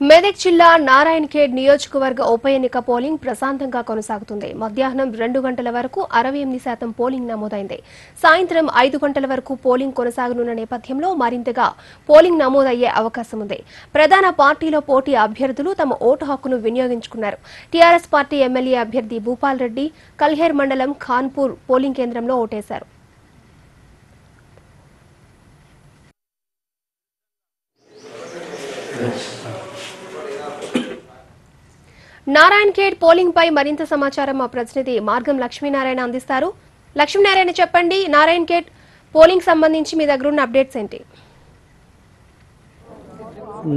మెదక్ జిల్లా నారాయణఖేడ్ నియోజకవర్గ ఉప ఎన్నిక పోలింగ్ ప్రశాంతంగా కొనసాగుతుంది. మధ్యాహ్నం రెండు గంటల వరకు అరవై ఎనిమిది శాతం పోలింగ్ నమోదైంది. సాయంత్రం ఐదు గంటల వరకు పోలింగ్ కొనసాగనున్న నేపథ్యంలో మరింతగా పోలింగ్ నమోదయ్యే అవకాశం ఉంది. ప్రధాన పార్టీలో పోటీ అభ్యర్థులు తమ ఓటు హక్కును వినియోగించుకున్నారు. టీఆర్ఎస్ పార్టీ ఎమ్మెల్యే అభ్యర్థి భూపాల్ రెడ్డి కల్హేర్ మండలం ఖాన్పూర్ పోలింగ్ కేంద్రంలో ఓటేశారు. నారాయణ్ ఖేడ్ పోలింగ్ పై మరింత సమాచారం మా ప్రతినిధి మార్గం లక్ష్మీనారాయణ అందిస్తారు. లక్ష్మీనారాయణ చెప్పండి నారాయణ్ ఖేడ్ పోలింగ్ సంబంధించి మీ దగ్గర ఉన్న అప్డేట్స్ ఏంటి?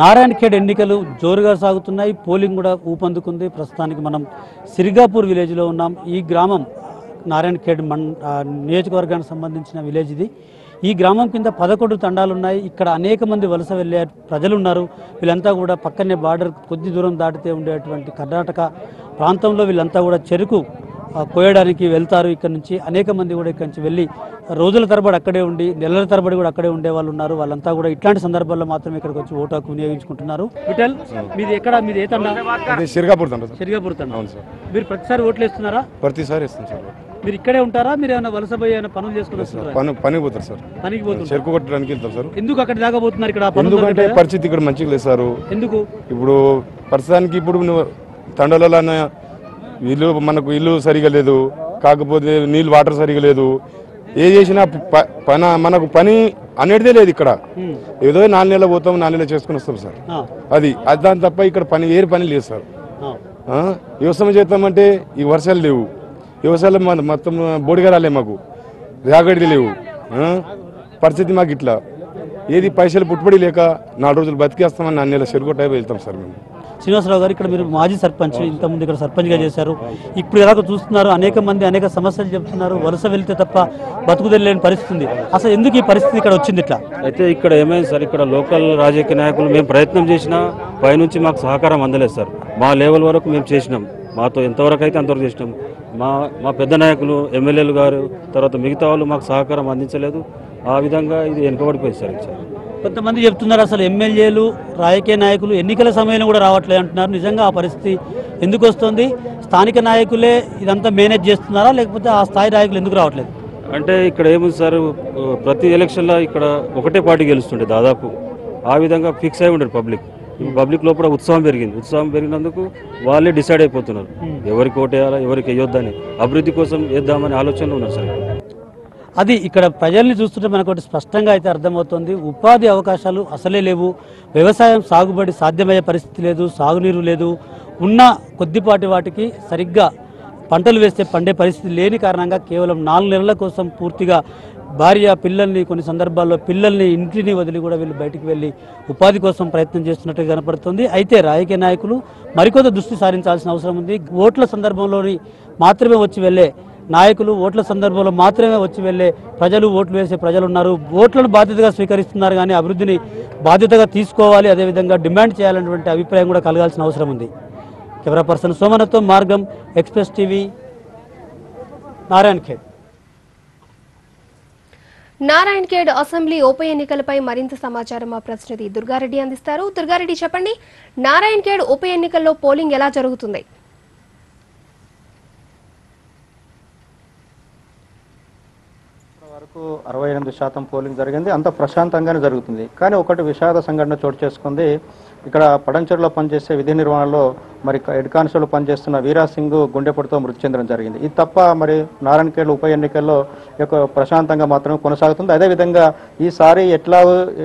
నారాయణఖేడ్ ఎన్నికలు జోరుగా సాగుతున్నాయి పోలింగ్ కూడా ఊపందుకుంది. ప్రస్తుతానికి మనం సిరిగాపూర్ విలేజ్లో ఉన్నాం. ఈ గ్రామం నారాయణఖేడ్ మన్ నియోజకవర్గానికి సంబంధించిన విలేజ్ ఇది. ఈ గ్రామం కింద పదకొండు తండాలు ఉన్నాయి ఇక్కడ అనేక మంది వలస వెళ్ళే ప్రజలు ఉన్నారు వీళ్ళంతా కూడా పక్కనే బార్డర్ కొద్ది దూరం దాటితే ఉండేటువంటి కర్ణాటక ప్రాంతంలో వీళ్ళంతా కూడా చెరుకు కోయడానికి వెళ్తారు ఇక్కడ నుంచి. అనేక మంది కూడా ఇక్కడ నుంచి వెళ్ళి రోజుల తరబడి అక్కడే ఉండి నెలల తరబడి కూడా అక్కడే ఉండే వాళ్ళు ఉన్నారు. వాళ్ళంతా కూడా ఇట్లాంటి సందర్భాల్లో మాత్రమే ఇక్కడికి వచ్చి ఓటు హక్కు వినియోగించుకుంటున్నారు. విఠల్ మీది ఎక్కడ? మీది ఏ తండ? సిరిగాపూర్ తండ మీరు ప్రతిసారి ఓట్లు వేస్తున్నారా? ప్రతిసారి సార్. మీరు ఇక్కడే ఉంటారా? మీరు ఏమైనా వలస పోయి ఏమైనా పనులు చేసుకుని పని పని పోతారు సార్. పనికి పోతున్నారు చెరుకు కొట్టడానికి వెళ్తాం సార్. ఎందుకు అక్కడ దాకా పోతున్నారు ఇక్కడ? ఎందుకంటే? పరిస్థితి ఇక్కడ మంచిగా లేదు సార్. ఎందుకు? ఇప్పుడు ప్రస్తుతానికి ఇప్పుడు నువ్వు తండలలో ఇల్లు మనకు ఇల్లు సరిగా లేదు. కాకపోతే నీళ్ళు వాటర్ సరిగా లేదు. ఏ చేసినా పన మనకు పని అనేటిదే లేదు ఇక్కడ. ఏదో నాలుగు నెలలు పోతాం నాలుగు నెలలు చేసుకుని వస్తాం సార్. అది అది దాని తప్ప ఇక్కడ పని వేరు పని లేదు సార్? వ్యవసాయం చేద్దామంటే ఈ వర్షాలు లేవు. వ్యవసాయాలు మన- మొత్తం బోడిగా రాలే మాకు. రాగడిది లేవు? పరిస్థితి మాకు ఇట్లా. ఏది పైసలు పుట్టుబడి లేక నాలుగు రోజులు బతికేస్తామని నాన్న నెల చెరుకొట్టాయి వెళ్తాం సార్ మేము. శ్రీనివాసరావు గారు ఇక్కడ మీరు మాజీ సర్పంచ్ ఇంతకుముందు ఇక్కడ సర్పంచ్గా చేశారు. ఇప్పుడు ఎలాగో చూస్తున్నారు అనేక మంది అనేక సమస్యలు చెప్తున్నారు వలస వెళ్తే తప్ప బతుకుదెళ్ళలేని పరిస్థితి ఉంది. అసలు ఎందుకు ఈ పరిస్థితి ఇక్కడ వచ్చింది ఇట్లా? అయితే ఇక్కడ ఏమైంది సార్ ఇక్కడ లోకల్ రాజకీయ నాయకులు మేము ప్రయత్నం చేసినా పైనుంచి మాకు సహకారం అందలేదు సార్. మా లెవెల్ వరకు మేము చేసినాం. మాతో ఎంతవరకు అయితే అంతవరకు చేసినాం. మా మా పెద్ద నాయకులు ఎమ్మెల్యేలు గారు తర్వాత మిగతా వాళ్ళు మాకు సహకారం అందించలేదు. ఆ విధంగా ఇది వెనుకబడిపోయింది సార్. కొంతమంది చెప్తున్నారు అసలు ఎమ్మెల్యేలు రాజకీయ నాయకులు ఎన్నికల సమయంలో కూడా రావట్లేదు అంటున్నారు. నిజంగా ఆ పరిస్థితి ఎందుకు వస్తుంది? స్థానిక నాయకులే ఇదంతా మేనేజ్ చేస్తున్నారా? లేకపోతే ఆ స్థాయి నాయకులు ఎందుకు రావట్లేదు? అంటే ఇక్కడ ఏముంది సార్ ప్రతి ఎలక్షన్లో ఇక్కడ ఒకటే పార్టీ గెలుస్తుండే దాదాపు. ఆ విధంగా ఫిక్స్ అయి ఉండరు పబ్లిక్. పబ్లిక్ లోపల ఉత్సాహం పెరిగింది. ఉత్సాహం పెరిగినందుకు వాళ్ళే డిసైడ్ అయిపోతున్నారు. ఎవరికి ఓటేయాలా ఎవరికి వేయొద్దని. అభివృద్ధి కోసం వేద్దామని ఆలోచనలో ఉన్నారు సార్. అది ఇక్కడ ప్రజల్ని చూస్తుంటే మనకు ఒకటి స్పష్టంగా అయితే అర్థమవుతుంది. ఉపాధి అవకాశాలు అసలే లేవు. వ్యవసాయం సాగుబడి సాధ్యమయ్యే పరిస్థితి లేదు సాగునీరు లేదు. ఉన్న కొద్దిపాటి వాటికి సరిగ్గా పంటలు వేస్తే పండే పరిస్థితి లేని కారణంగా కేవలం నాలుగు నెలల కోసం పూర్తిగా భార్య పిల్లల్ని కొన్ని సందర్భాల్లో పిల్లల్ని ఇంటిని వదిలి కూడా వీళ్ళు బయటికి వెళ్ళి ఉపాధి కోసం ప్రయత్నం చేస్తున్నట్టు కనపడుతుంది. అయితే రాజకీయ నాయకులు మరికొంత దృష్టి సారించాల్సిన అవసరం ఉంది. ఓట్ల సందర్భంలోని మాత్రమే వచ్చి వెళ్ళే నాయకులు ఓట్ల సందర్భంలో మాత్రమే వచ్చి వెళ్ళే ప్రజలు ఓట్లు వేసే ప్రజలు ఉన్నారు ఓట్లను బాధ్యతగా స్వీకరిస్తున్నారు కానీ అభివృద్ధిని బాధ్యతగా తీసుకోవాలి అదేవిధంగా డిమాండ్ చేయాలన్నటువంటి అభిప్రాయం కూడా కలగాల్సిన అవసరం ఉంది. కెమెరా పర్సన్ సోమనతో మార్గం express TV Narayan Khed Narayankhed assembly ఉప ఎన్నికలపై మరింత సమాచారం మా ప్రతినిధి దుర్గారెడ్డి అందిస్తారు. దుర్గారెడ్డి చెప్పండి నారాయణఖేడ్ ఉప ఎన్నికల్లో పోలింగ్ ఎలా జరుగుతుంది? వరకు అరవై ఎనిమిది శాతం పోలింగ్ జరిగింది. అంత ప్రశాంతంగానే జరుగుతుంది. కానీ ఒకటి విషాద సంఘటన చోటు చేసుకుంది. ఇక్కడ పడంచెరులో పనిచేసే విధి నిర్వహణలో మరి హెడ్ కానిస్టేబుల్ పనిచేస్తున్న వీరాసింగ్ సింగ్ మృతి చెందడం జరిగింది. ఇది తప్ప మరి నారాయణఖేడ్ ఉప ఎన్నికల్లో యొక్క ప్రశాంతంగా మాత్రమే కొనసాగుతుంది. అదేవిధంగా ఈసారి ఎట్లా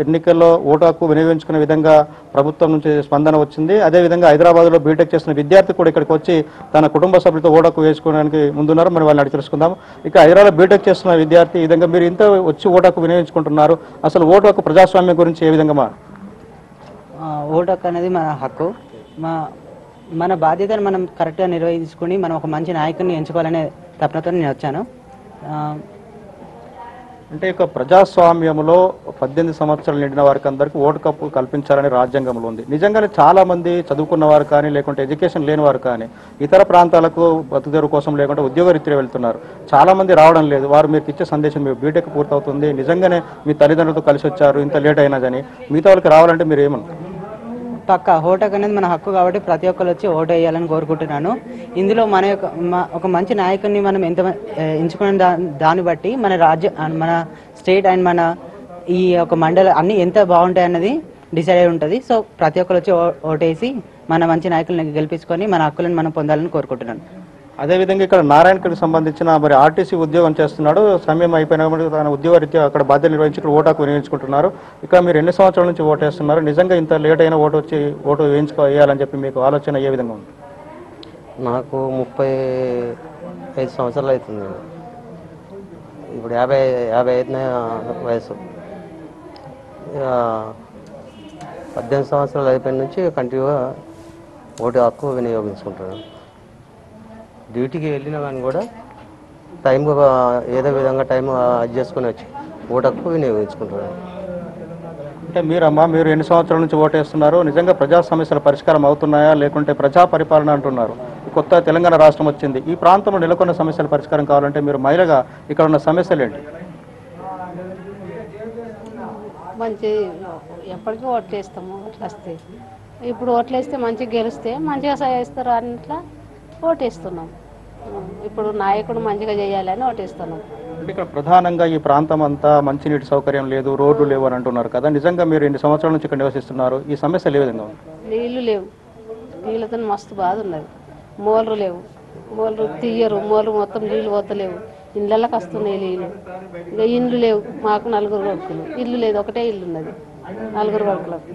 ఎన్నికల్లో ఓటు హక్కు వినియోగించుకునే విధంగా ప్రభుత్వం నుంచి స్పందన వచ్చింది. అదేవిధంగా హైదరాబాద్లో బీటెక్ చేసిన విద్యార్థి కూడా ఇక్కడికి వచ్చి తన కుటుంబ సభ్యులతో ఓటు హక్కు వేసుకోవడానికి ముందున్నారు. మరి వాళ్ళని అడిగి తెలుసుకుందాం. ఇక హైదరాబాద్ బీటెక్ చేస్తున్న విద్యార్థి ఈ విధంగా మీరు ఇంత వచ్చి ఓటు హక్కు వినియోగించుకుంటున్నారు? అసలు ఓటు హక్కు ప్రజాస్వామ్యం గురించి ఏ విధంగా మా ఓటు హక్కు అనేది మన హక్కు. మా మన బాధ్యతను మనం కరెక్ట్గా నిర్వహించుకుని మనం ఒక మంచి నాయకుడిని ఎంచుకోవాలనే తపనతో నేను వచ్చాను. అంటే ఇక ప్రజాస్వామ్యంలో పద్దెనిమిది సంవత్సరాలు నిండిన వారికి అందరికీ ఓటు కప్పు కల్పించాలని రాజ్యాంగంలో ఉంది. నిజంగానే చాలా మంది చదువుకున్న వారు కానీ లేకుంటే ఎడ్యుకేషన్ లేని వారు కానీ ఇతర ప్రాంతాలకు బతుకుదెరువు కోసం లేకుంటే ఉద్యోగరీత్యా వెళ్తున్నారు. చాలా మంది రావడం లేదు. వారు మీకు ఇచ్చే సందేశం మీ బీటెక్ పూర్తవుతుంది. నిజంగానే మీ తల్లిదండ్రులతో కలిసి వచ్చారు ఇంత లేట్ అయినా కానీ మిగతా వాళ్ళకి రావాలంటే మీరు ఏమన్నారు పక్క ఓటకు అనేది మన హక్కు కాబట్టి ప్రతి ఒక్కరు వచ్చి ఓటు వేయాలని కోరుకుంటున్నాను. ఇందులో మన యొక్క ఒక మంచి నాయకుడిని మనం ఎంత ఎంచుకున్న దా దాన్ని బట్టి మన రాజ్య మన స్టేట్ అండ్ మన ఈ ఒక మండల అన్ని ఎంత బాగుంటాయి అన్నది డిసైడ్ అయి ఉంటుంది. సో ప్రతి ఒక్కరు వచ్చి ఓ- ఓటేసి మన మంచి నాయకులను గెలిపించుకొని మన హక్కులను మనం పొందాలని కోరుకుంటున్నాను. అదేవిధంగా ఇక్కడ నారాయణకి సంబంధించిన మరి ఆర్టీసీ ఉద్యోగం చేస్తున్నాడు. సమయం అయిపోయిన తన ఉద్యోగ రీత్యా అక్కడ బాధ్యత నిర్వహించి ఇక్కడ ఓటాకు వినియోగించుకుంటున్నారు. ఇక్కడ మీరు ఎన్ని సంవత్సరాల నుంచి ఓటు వేస్తున్నారు? నిజంగా ఇంత లేట్ అయిన ఓటు వచ్చి ఓటు వేయించుకో వేయాలని చెప్పి మీకు ఆలోచన ఏ విధంగా ఉంది? నాకు ముప్పై ఐదు సంవత్సరాలు అవుతుంది. ఇప్పుడు యాభై యాభై ఐదు వయసు. ఇక పద్దెనిమిది సంవత్సరాలు అయిపోయిన నుంచి కంటిన్యూగా ఓటు హక్కు వినియోగించుకుంటున్నాను. డ్యూటీకి వెళ్ళినా కానీ కూడా టైం ఏదో విధంగా టైం అడ్జస్ట్ చేసుకొని వచ్చి ఓటు హక్కు వినియోగించుకుంటాను అంటే మీరమ్మా మీరు ఎన్ని సంవత్సరాల నుంచి ఓటేస్తున్నారు? నిజంగా ప్రజా సమస్యల పరిష్కారం అవుతున్నాయా? లేకుంటే ప్రజా పరిపాలన అంటున్నారు. కొత్త తెలంగాణ రాష్ట్రం వచ్చింది. ఈ ప్రాంతంలో నెలకొన్న సమస్యల పరిష్కారం కావాలంటే మీరు మహిళగా ఇక్కడ ఉన్న సమస్యలు ఏంటి? మంచి ఎప్పటికీ ఓట్లేస్తాము అట్లా వస్తే ఇప్పుడు ఓట్లేస్తే మంచిగా గెలిస్తే మంచిగా చేస్తారు అట్లా ఓటేస్తున్నాం. ఉం. ఇప్పుడు నాయకుడు మంచిగా చేయాలని ఓటేస్తున్నాం అంటే ఇక్కడ ప్రధానంగా ఈ ప్రాంతం అంతా మంచినీటి సౌకర్యం లేదు రోడ్లు లేవు అని అంటున్నారు కదా. నిజంగా మీరు ఎన్ని సంవత్సరాల నుంచి ఇక్కడ నివసిస్తున్నారు ఈ సమస్యలు ఏ విధంగా ఉంది నీళ్ళు లేవు. నీళ్ళతో మస్తు బాధ ఉన్నది. మోలరు లేవు. మోలరు తీయరు. మోలరు మొత్తం నీళ్ళు పోతలేవు. ఇళ్ళకి వస్తున్నాయి నీళ్ళు ఇంకా ఇండ్లు లేవు. మాకు నలుగురు ఇల్లు లేదు. ఒకటే ఇల్లు ఉన్నది. నలుగురు కొడుకులకు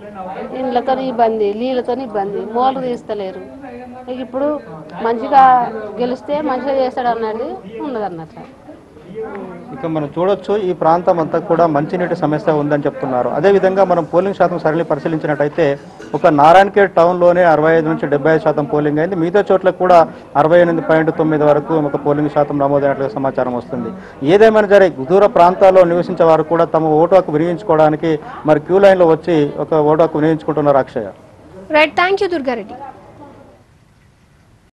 ఇండ్లతో ఇబ్బంది నీళ్ళతో ఇబ్బంది. మోలరు తీస్తలేరు. ఇప్పుడు మంచిగా గెలిస్తే మంచిగా చేస్తాడు అన్నది ఉన్నది అన్నట్లు ఇక మనం చూడొచ్చు ఈ ప్రాంతం అంతా కూడా మంచినీటి సమస్య ఉందని చెప్తున్నారు. అదేవిధంగా మనం పోలింగ్ శాతం సరళి పరిశీలించినట్టయితే ఒక నారాయణఖేడ్ టౌన్లోనే అరవై ఐదు నుంచి డెబ్బై ఐదు శాతం పోలింగ్ అయింది. మిగతా చోట్ల కూడా అరవై ఎనిమిది పాయింట్ తొమ్మిది వరకు ఒక పోలింగ్ శాతం నమోదైనట్లుగా సమాచారం వస్తుంది. ఏదేమైనా సరే దూర ప్రాంతాల్లో నివసించే వారు కూడా తమ ఓటు హక్కు వినియోగించుకోవడానికి మరి క్యూ లైన్లో వచ్చి ఒక ఓటు హక్కు వినియోగించుకుంటున్నారు Akshaya. Right thank you Durga Reddy.